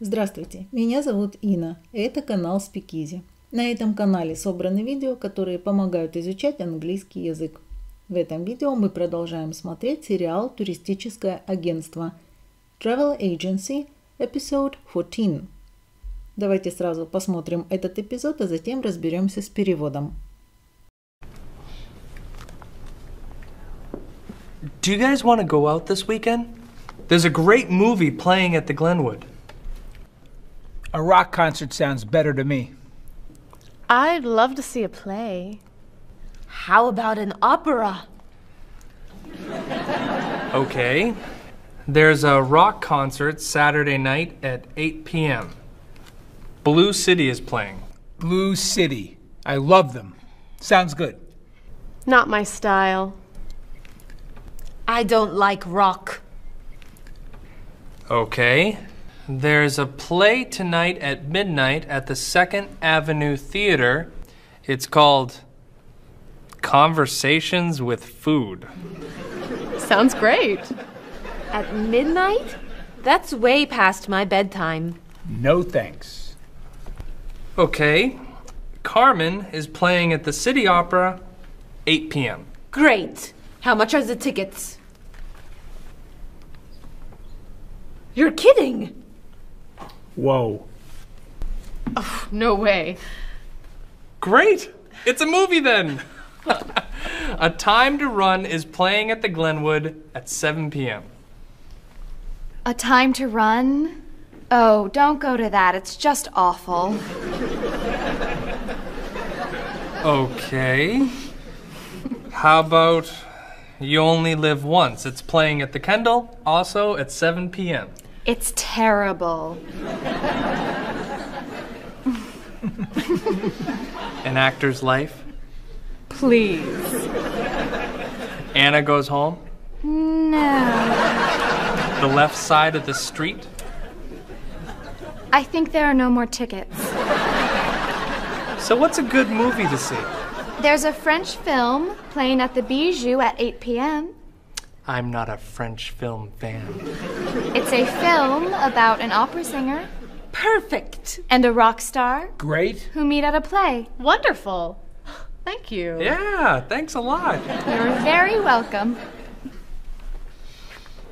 Здравствуйте, меня зовут Ина, и это канал Спикизи. На этом канале собраны видео, которые помогают изучать английский язык. В этом видео мы продолжаем смотреть сериал «Туристическое агентство» Travel Agency, Episode 14. Давайте сразу посмотрим этот эпизод, а затем разберемся с переводом. Do you guys want to go out this weekend? There's a great movie playing at the Glenwood. A rock concert sounds better to me. I'd love to see a play. How about an opera? Okay. There's a rock concert Saturday night at 8 p.m. Blue City is playing. Blue City. I love them. Sounds good. Not my style. I don't like rock. Okay. There's a play tonight at midnight at the Second Avenue Theater. It's called Conversations with Food. Sounds great. At midnight? That's way past my bedtime. No thanks. Okay. Carmen is playing at the City Opera 8 p.m. Great. How much are the tickets? You're kidding. Whoa. Oh, no way. Great! It's a movie then! a Time to Run is playing at the Glenwood at 7 p.m. A time to run? Oh, don't go to that. It's just awful. Okay. How about You Only Live Once? It's playing at the Kendall, also at 7 p.m. It's terrible. An Actor's Life. Please. Anna Goes Home. No. The Left Side of the Street. I think there are no more tickets. So, what's a good movie to see? There's a French film playing at the Bijou at 8 p.m. I'm not a French film fan. It's a film about an opera singer Perfect. and a rock star Great. who meet at a play. Wonderful. Thank you. Yeah, thanks a lot. You're very welcome.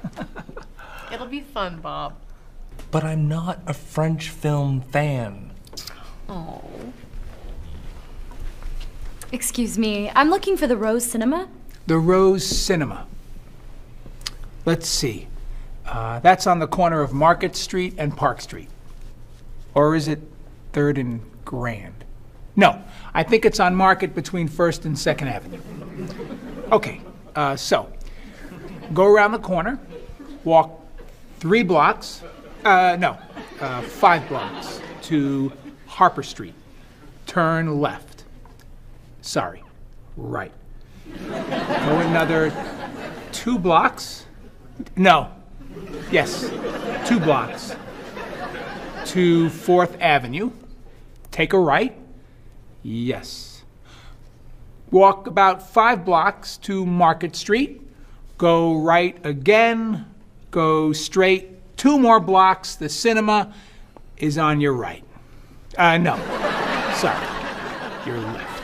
It'll be fun, Bob. But I'm not a French film fan. Oh. Excuse me, I'm looking for the Rose Cinema. The Rose Cinema. Let's see. Uh, that's on the corner of Market Street and Park Street. Or is it 3rd and Grand? No, I think it's on Market between 1st and 2nd Avenue. Okay, uh, so go around the corner, walk three blocks, uh, no, uh, five blocks to Harper Street. Turn left. Sorry, right. Go another two blocks. No. Yes, two blocks to Fourth Avenue. Take a right. Yes. Walk about five blocks to Market Street. Go right again. Go straight two more blocks. The cinema is on your right. Uh, no. Sorry. Your left.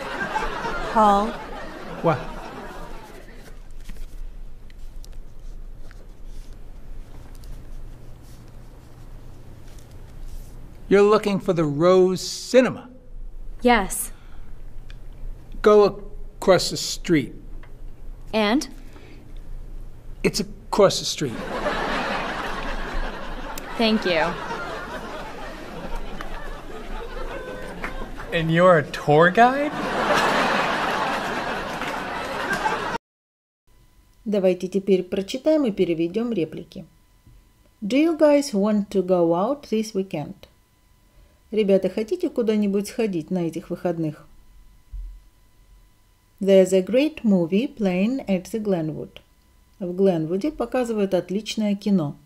Paul, What? You're looking for the Rose Cinema. Yes. Go across the street. And? It's across the street. Thank you. And you're a tour guide? Давайте теперь прочитаем и переведем реплики. Do you guys want to go out this weekend? Ребята, хотите куда-нибудь сходить на этих выходных? There's a great movie playing at the Glenwood. В Гленвуде показывают отличное кино.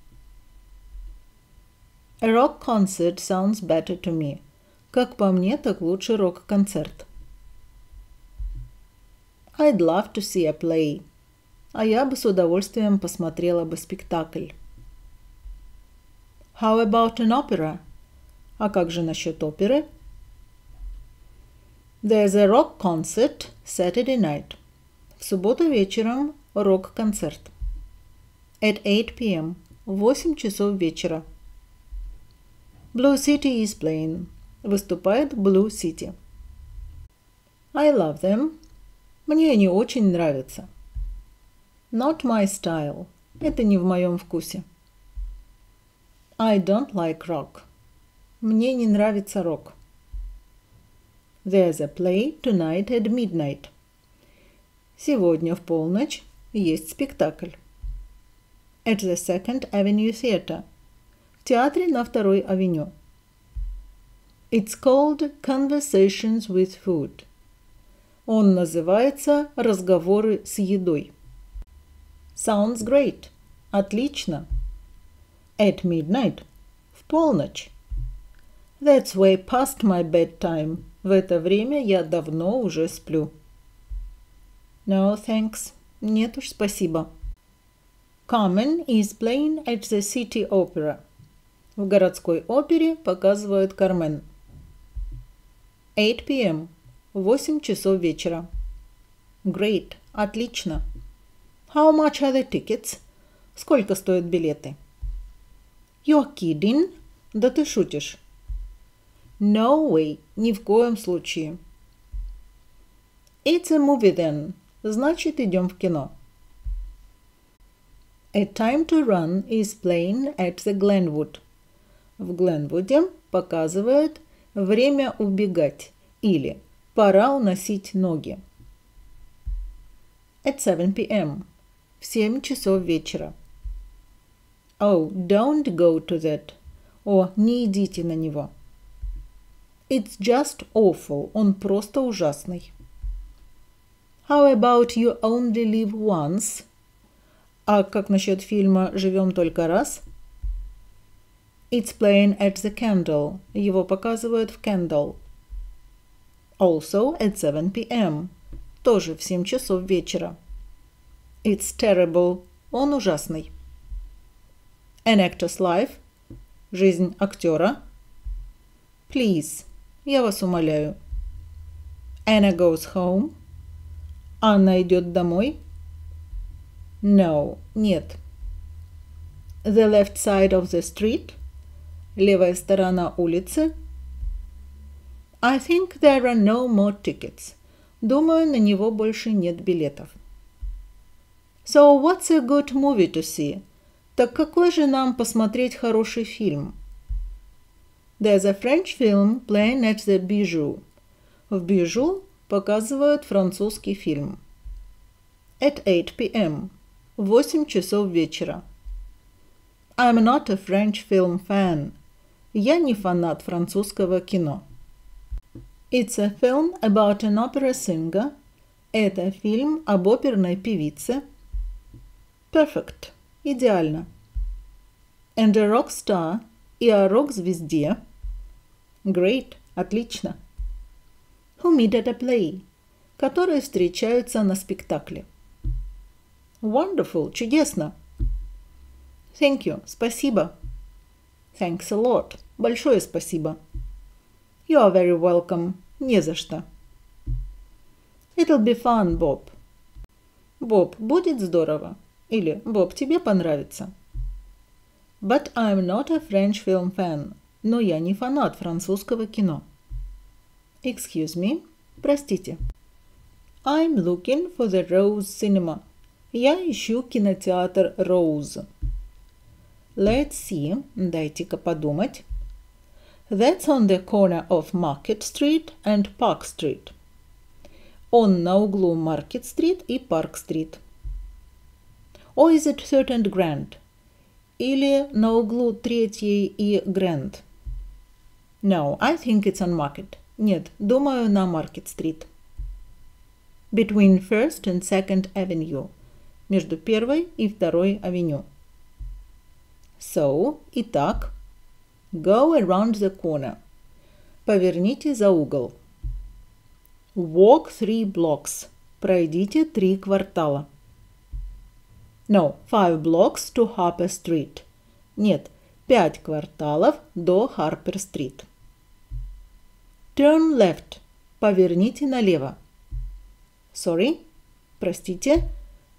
A rock concert sounds better to me. Как по мне, так лучше рок-концерт. I'd love to see a play. А я бы с удовольствием посмотрела бы спектакль. How about an opera? А как же насчет оперы? There's a rock concert Saturday night. В субботу вечером рок-концерт. At 8 p.m. В 8 часов вечера. Blue City is playing. Выступает Blue City. I love them. Мне они очень нравятся. Not my style. Это не в моем вкусе. I don't like rock. Мне не нравится рок. There's a play tonight at midnight. Сегодня в полночь есть спектакль. At the Second Avenue Theatre. В театре на второй авеню. It's called Conversations with Food. Он называется «Разговоры с едой». Sounds great. Отлично. At midnight. В полночь. That's way past my bedtime. В это время я давно уже сплю. No, thanks. Нет уж, спасибо. Carmen is playing at the City Opera. В городской опере показывают Кармен. 8 p.m. 8 часов вечера. Great. Отлично. How much are the tickets? Сколько стоят билеты? You're kidding? Да ты шутишь. No way. Ни в коем случае. It's a movie then. Значит, идем в кино. A Time to Run is playing at the Glenwood. В Гленвуде показывают «Время убегать» или «Пора уносить ноги». At 7 p.m. В 7 часов вечера. Oh, don't go to that. О, не идите на него. It's just awful. Он просто ужасный. How about you only live once? А как насчет фильма «Живем только раз»? It's playing at the Candle. Его показывают в Candle. Also at 7 p.m. Тоже в 7 часов вечера. It's terrible. Он ужасный. An actor's life. Жизнь актера. Please. Я вас умоляю. Anna goes home. Анна идет домой. No, нет. The left side of the street. Левая сторона улицы. I think there are no more tickets. Думаю, на него больше нет билетов. So what's a good movie to see? Так какой же нам посмотреть хороший фильм? There's a French film playing at the Bijou. В Bijou показывают французский фильм. At 8 p.m. 8 часов вечера. I'm not a French film fan. Я не фанат французского кино. It's a film about an opera singer. Это фильм об оперной певице. Perfect. Идеально. And a rock star и о рок-звезде. Great. Отлично. Who meet at a play. Которые встречаются на спектакле. Wonderful. Чудесно. Thank you. Спасибо. Thanks a lot. Большое спасибо. You are very welcome. Не за что. It'll be fun, Боб. Боб, будет здорово. Или Боб, тебе понравится. But I'm not a French film fan. Но я не фанат французского кино. Excuse me. Простите. I'm looking for the Rose Cinema. Я ищу кинотеатр Rose. Let's see. Дайте-ка подумать. That's on the corner of Market Street and Park Street. Он на углу Маркет-стрит и Парк-стрит. Or is it Third and Grand? Или на углу Третьей и Grand? No, I think it's on Market. Нет, думаю, на Маркет-стрит. Between First and Second Avenue. Между первой и второй авеню. So, итак, go around the corner. Поверните за угол. Walk three blocks. Пройдите три квартала. No, five blocks to Harper Street. Нет, пять кварталов до Харпер-стрит. Turn left. Поверните налево. Sorry. Простите.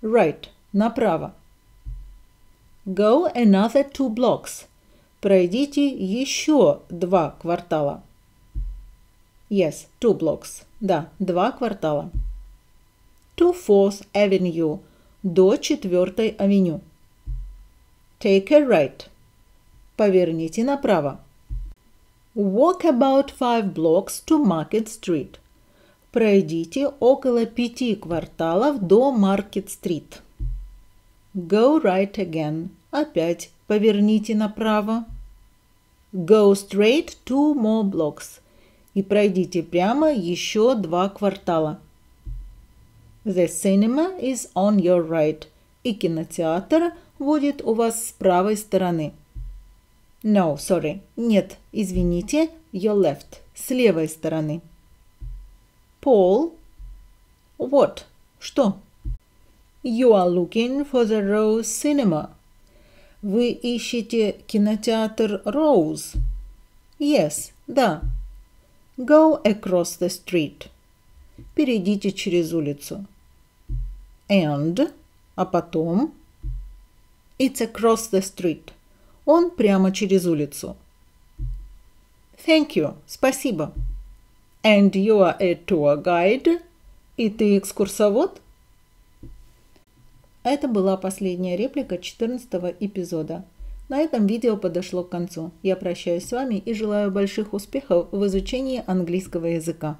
Right. Направо. Go another two blocks. Пройдите еще два квартала. Yes, two blocks. Да, два квартала. To Fourth Avenue. До четвертой авеню. Take a right. Поверните направо. Walk about five blocks to Market Street. Пройдите около пяти кварталов до Маркет-стрит. Go right again. Опять поверните направо. Go straight two more blocks. И пройдите прямо еще два квартала. The cinema is on your right. И кинотеатр будет у вас с правой стороны. No, sorry. Нет, извините. Your left. С левой стороны. Paul. What? Что? You are looking for the Rose Cinema. Вы ищете кинотеатр Rose? Yes, да. Go across the street. Перейдите через улицу. And, а потом, it's across the street. Он прямо через улицу. Thank you, спасибо. And you are a tour guide? И ты экскурсовод? Это была последняя реплика 14 эпизода. На этом видео подошло к концу. Я прощаюсь с вами и желаю больших успехов в изучении английского языка.